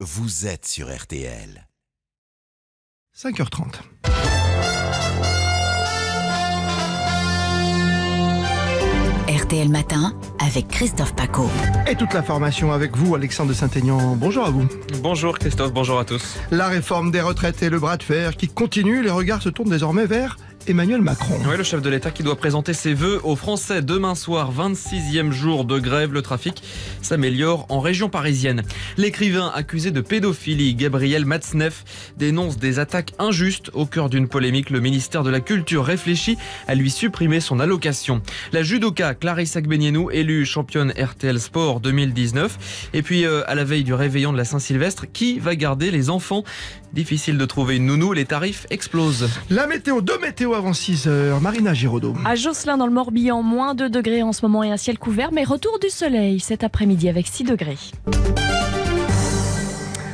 vous êtes sur RTL. 5h30. RTL Matin avec Christophe Paco. Et toute la formation avec vous, Alexandre de Saint-Aignan. Bonjour à vous. Bonjour Christophe, bonjour à tous. La réforme des retraites et le bras de fer qui continue, les regards se tournent désormais vers Emmanuel Macron. Oui, le chef de l'État qui doit présenter ses vœux aux Français demain soir, 26e jour de grève. Le trafic s'améliore en région parisienne. L'écrivain accusé de pédophilie, Gabriel Matzneff, dénonce des attaques injustes. Au cœur d'une polémique, le ministère de la Culture réfléchit à lui supprimer son allocation. La judoka Clarissa Agbenienou, élue championne RTL Sport 2019. Et puis, euh, à la veille du réveillon de la Saint-Sylvestre, qui va garder les enfants Difficile de trouver une nounou, les tarifs explosent. La météo, deux météos avant 6 heures. Marina Giraudot. À Josselin, dans le Morbihan, moins 2 degrés en ce moment et un ciel couvert, mais retour du soleil cet après-midi avec 6 degrés.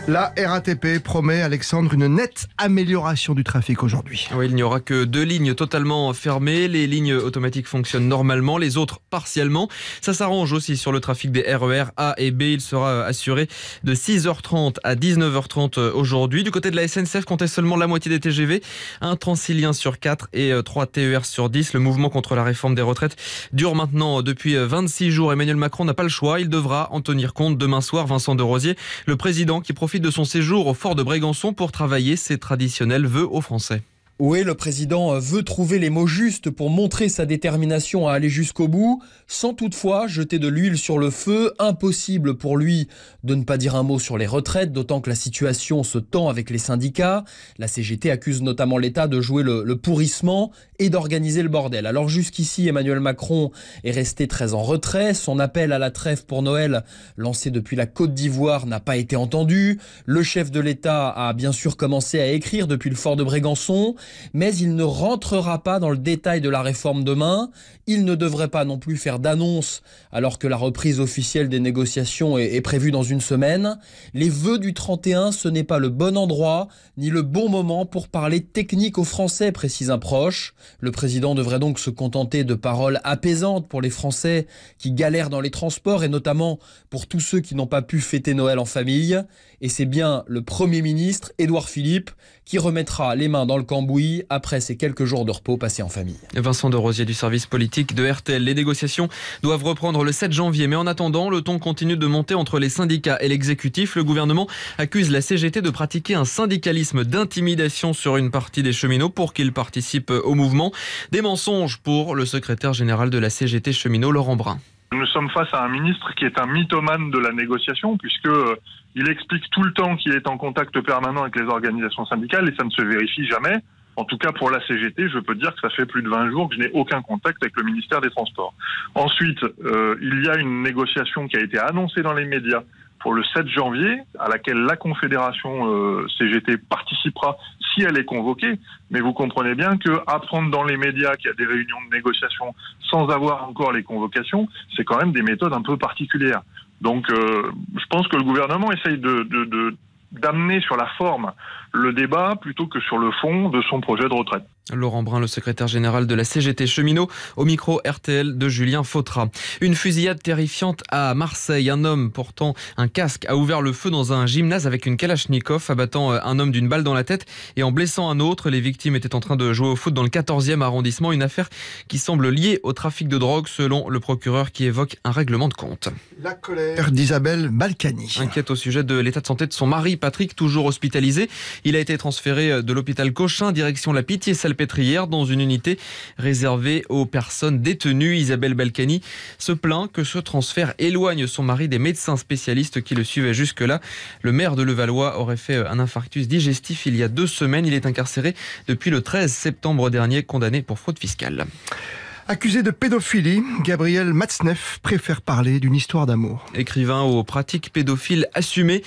La RATP promet, Alexandre, une nette amélioration du trafic aujourd'hui. Oui, il n'y aura que deux lignes totalement fermées. Les lignes automatiques fonctionnent normalement, les autres partiellement. Ça s'arrange aussi sur le trafic des RER A et B. Il sera assuré de 6h30 à 19h30 aujourd'hui. Du côté de la SNCF, comptez seulement la moitié des TGV, un Transilien sur 4 et 3 TER sur 10. Le mouvement contre la réforme des retraites dure maintenant depuis 26 jours. Emmanuel Macron n'a pas le choix. Il devra en tenir compte demain soir. Vincent de Rosier, le président qui profite de son séjour au fort de Brégançon pour travailler ses traditionnels vœux aux Français. Oui, le président veut trouver les mots justes pour montrer sa détermination à aller jusqu'au bout, sans toutefois jeter de l'huile sur le feu. Impossible pour lui de ne pas dire un mot sur les retraites, d'autant que la situation se tend avec les syndicats. La CGT accuse notamment l'État de jouer le, le pourrissement et d'organiser le bordel. Alors jusqu'ici, Emmanuel Macron est resté très en retrait. Son appel à la trêve pour Noël, lancé depuis la Côte d'Ivoire, n'a pas été entendu. Le chef de l'État a bien sûr commencé à écrire depuis le fort de Brégançon mais il ne rentrera pas dans le détail de la réforme demain. Il ne devrait pas non plus faire d'annonce alors que la reprise officielle des négociations est, prévue dans une semaine. Les vœux du 31, ce n'est pas le bon endroit ni le bon moment pour parler technique aux Français, précise un proche. Le président devrait donc se contenter de paroles apaisantes pour les Français qui galèrent dans les transports et notamment pour tous ceux qui n'ont pas pu fêter Noël en famille. Et c'est bien le Premier ministre, Édouard Philippe, qui remettra les mains dans le cambouis après ces quelques jours de repos passés en famille. Vincent de Rosier du service politique de RTL. Les négociations doivent reprendre le 7 janvier, mais en attendant, le ton continue de monter entre les syndicats et l'exécutif. Le gouvernement accuse la CGT de pratiquer un syndicalisme d'intimidation sur une partie des cheminots pour qu'ils participent au mouvement. Des mensonges pour le secrétaire général de la CGT cheminot, Laurent Brun. Nous sommes face à un ministre qui est un mythomane de la négociation, puisque euh, il explique tout le temps qu'il est en contact permanent avec les organisations syndicales et ça ne se vérifie jamais. En tout cas, pour la CGT, je peux dire que ça fait plus de 20 jours que je n'ai aucun contact avec le ministère des Transports. Ensuite, euh, il y a une négociation qui a été annoncée dans les médias pour le 7 janvier, à laquelle la Confédération euh, CGT participera si elle est convoquée. Mais vous comprenez bien que apprendre dans les médias qu'il y a des réunions de négociation sans avoir encore les convocations, c'est quand même des méthodes un peu particulières. Donc, euh, je pense que le gouvernement essaye de, d'amener sur la forme le débat plutôt que sur le fond de son projet de retraite. Laurent Brun, le secrétaire général de la CGT cheminot, au micro RTL de Julien Fautra. Une fusillade terrifiante à Marseille. Un homme portant un casque a ouvert le feu dans un gymnase avec une Kalachnikov, abattant euh, un homme d'une balle dans la tête et en blessant un autre. Les victimes étaient en train de jouer au foot dans le 14e arrondissement. Une affaire qui semble liée au trafic de drogue, selon le procureur qui évoque un règlement de compte. La colère d'Isabelle Balkany. Inquiète au sujet de l'état de santé de son mari, Patrick, toujours hospitalisé. Il a été transféré euh, de l'hôpital Cochin, direction la Pitié-Salpêtrière, dans une unité réservée aux personnes détenues. Isabelle Balkany se plaint que ce transfert éloigne son mari des médecins spécialistes qui le suivaient jusque-là. Le maire de Levallois aurait fait euh, un infarctus digestif il y a deux semaines. Il est incarcéré depuis le 13 septembre dernier, condamné pour fraude fiscale. Accusé de pédophilie, Gabriel Matzneff préfère parler d'une histoire d'amour. Écrivain aux pratiques pédophiles assumées,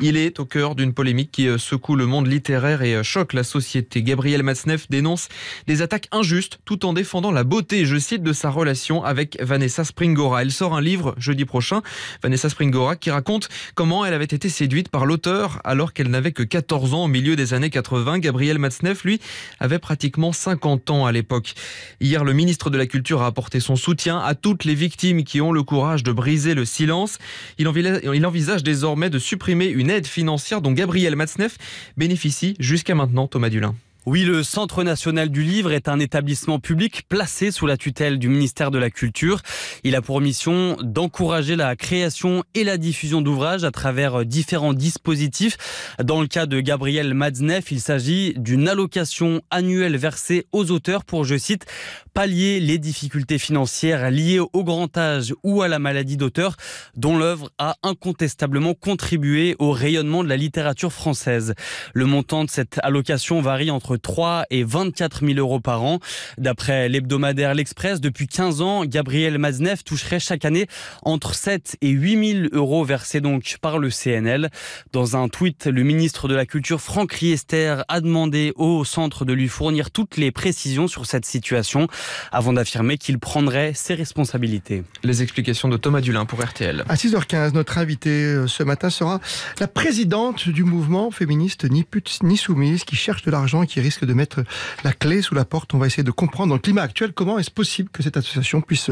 il est au cœur d'une polémique qui euh, secoue le monde littéraire et euh, choque la société. Gabriel Matzneff dénonce des attaques injustes tout en défendant la beauté, je cite, de sa relation avec Vanessa Springora. Elle sort un livre jeudi prochain, Vanessa Springora, qui raconte comment elle avait été séduite par l'auteur alors qu'elle n'avait que 14 ans au milieu des années 80. Gabriel Matzneff, lui, avait pratiquement 50 ans à l'époque. Hier, le ministre de la Culture a apporté son soutien à toutes les victimes qui ont le courage de briser le silence. Il envisage désormais de supprimer une aide financière dont Gabriel Matzneff bénéficie jusqu'à maintenant, Thomas Dulin. Oui, le Centre national du livre est un établissement public placé sous la tutelle du ministère de la Culture. Il a pour mission d'encourager la création et la diffusion d'ouvrages à travers différents dispositifs. Dans le cas de Gabriel Matzneff, il s'agit d'une allocation annuelle versée aux auteurs pour, je cite, pallier les difficultés financières liées au grand âge ou à la maladie d'auteur, dont l'œuvre a incontestablement contribué au rayonnement de la littérature française. Le montant de cette allocation varie entre 3 et 24 000 euros par an. D'après l'hebdomadaire L'Express, depuis 15 ans, Gabriel Maznev toucherait chaque année entre 7 et 8 000 euros versés donc par le CNL. Dans un tweet, le ministre de la Culture, Franck Riester, a demandé au centre de lui fournir toutes les précisions sur cette situation avant d'affirmer qu'il prendrait ses responsabilités. Les explications de Thomas Dulin pour RTL. À 6h15, notre invité euh, ce matin sera la présidente du mouvement féministe Ni pute ni soumise qui cherche de l'argent et qui risque de mettre la clé sous la porte. On va essayer de comprendre dans le climat actuel comment est-ce possible que cette association puisse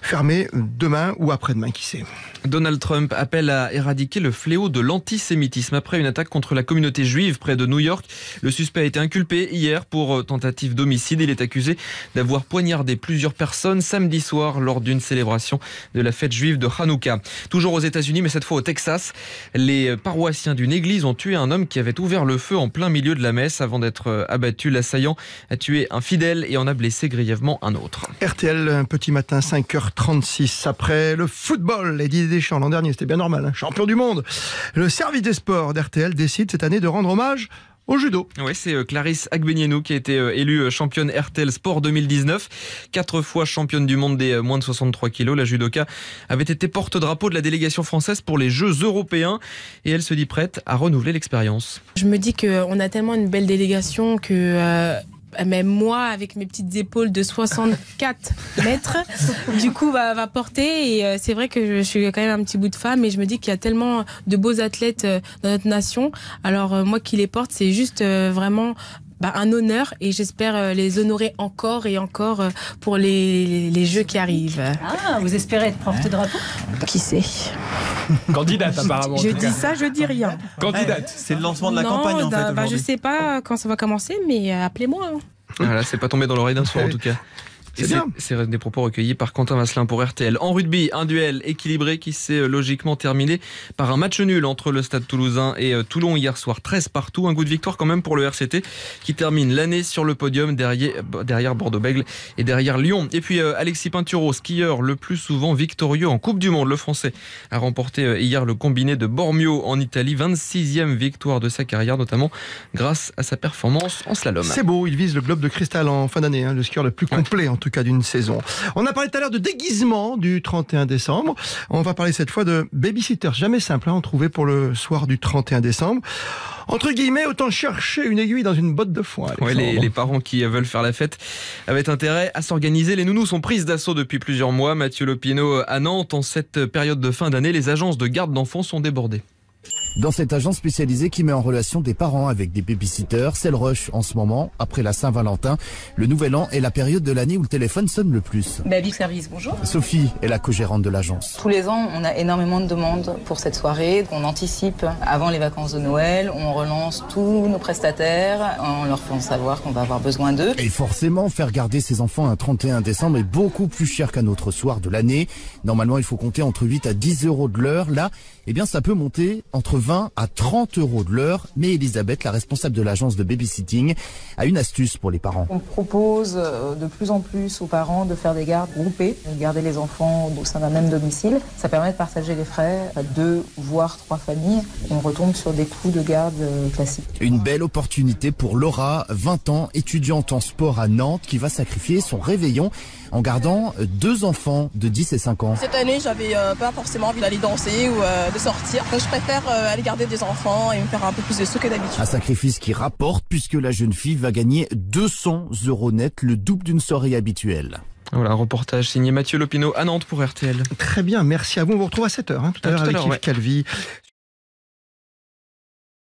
fermer demain ou après-demain, qui sait. Donald Trump appelle à éradiquer le fléau de l'antisémitisme après une attaque contre la communauté juive près de New York. Le suspect a été inculpé hier pour euh, tentative d'homicide. Il est accusé d'avoir poignardé plusieurs personnes samedi soir lors d'une célébration de la fête juive de Hanouka. Toujours aux États-Unis, mais cette fois au Texas, les paroissiens d'une église ont tué un homme qui avait ouvert le feu en plein milieu de la messe avant d'être euh, abattu. L'assaillant a tué un fidèle et en a blessé grièvement un autre. RTL, petit matin, 5h36. Après le football, les Deschamps l'an dernier, c'était bien normal, hein, champion du monde. Le service des sports d'RTL décide cette année de rendre hommage au judo. Oui, c'est euh, Clarisse Agbenienou qui a été euh, élue championne RTL Sport 2019. Quatre fois championne du monde des moins de 63 kilos, la judoka avait été porte-drapeau de la délégation française pour les Jeux européens et elle se dit prête à renouveler l'expérience. Je me dis qu'on a tellement une belle délégation que euh, même moi, avec mes petites épaules de 64 mètres, du coup, va, va porter. Et c'est vrai que je, suis quand même un petit bout de femme, et je me dis qu'il y a tellement de beaux athlètes dans notre nation. Alors moi qui les porte, c'est juste vraiment bah, un honneur et j'espère les honorer encore et encore pour les, les, jeux qui arrivent. Ah, vous espérez être porte-drapeau? Qui sait? Candidate apparemment. Je dis ça, je dis rien. Candidate. C'est le lancement de la non, campagne en bah, fait. Bah, je sais pas quand ça va commencer, mais appelez-moi. Hein. Voilà, c'est pas tombé dans l'oreille d'un soir en tout cas. C'est des, des, propos recueillis par Quentin Vasselin pour RTL. En rugby, un duel équilibré qui s'est logiquement terminé par un match nul entre le Stade toulousain et Toulon hier soir, 13 partout. Un goût de victoire quand même pour le RCT qui termine l'année sur le podium derrière, derrière Bordeaux-Bègle et derrière Lyon. Et puis Alexis Pinturo, skieur le plus souvent victorieux en Coupe du Monde, le Français, a remporté hier le combiné de Bormio en Italie, 26e victoire de sa carrière, notamment grâce à sa performance en slalom. C'est beau, il vise le globe de cristal en fin d'année, hein, le skieur le plus complet en tout cas d'une saison. On a parlé tout à l'heure de déguisement du 31 décembre. On va parler cette fois de babysitter. Jamais simple à en trouver pour le soir du 31 décembre. Entre guillemets, autant chercher une aiguille dans une botte de foin. Ouais, les, les, parents qui veulent faire la fête avaient intérêt à s'organiser. Les nounous sont prises d'assaut depuis plusieurs mois. Mathieu Lopino à Nantes, en cette période de fin d'année, les agences de garde d'enfants sont débordées. Dans cette agence spécialisée qui met en relation des parents avec des babysitters, c'est le rush en ce moment, après la Saint-Valentin. Le nouvel an est la période de l'année où le téléphone sonne le plus. Baby Service, bonjour. Sophie est la co-gérante de l'agence. Tous les ans, on a énormément de demandes pour cette soirée. On anticipe avant les vacances de Noël, on relance tous nos prestataires en leur faisant savoir qu'on va avoir besoin d'eux. Et forcément, faire garder ses enfants un 31 décembre est beaucoup plus cher qu'un autre soir de l'année. Normalement, il faut compter entre 8 à 10 euros de l'heure. Là, eh bien, ça peut monter entre 20 à 30 euros de l'heure. Mais Elisabeth, la responsable de l'agence de babysitting, a une astuce pour les parents. On propose de plus en plus aux parents de faire des gardes groupées, de garder les enfants au sein d'un même domicile. Ça permet de partager les frais à deux, voire trois familles. On retombe sur des coûts de garde classiques. Une belle opportunité pour Laura, 20 ans, étudiante en sport à Nantes, qui va sacrifier son réveillon en gardant deux enfants de 10 et 5 ans. Cette année, j'avais euh, pas forcément envie d'aller danser ou euh, de sortir. Donc je préfère euh, aller garder des enfants et me faire un peu plus de sous que d'habitude. Un sacrifice qui rapporte puisque la jeune fille va gagner 200 euros net, le double d'une soirée habituelle. Voilà, reportage signé Mathieu Lopino à Nantes pour RTL. Très bien, merci à vous. On vous retrouve à 7h, hein, tout à, l'heure avec Yves ouais. Calvi.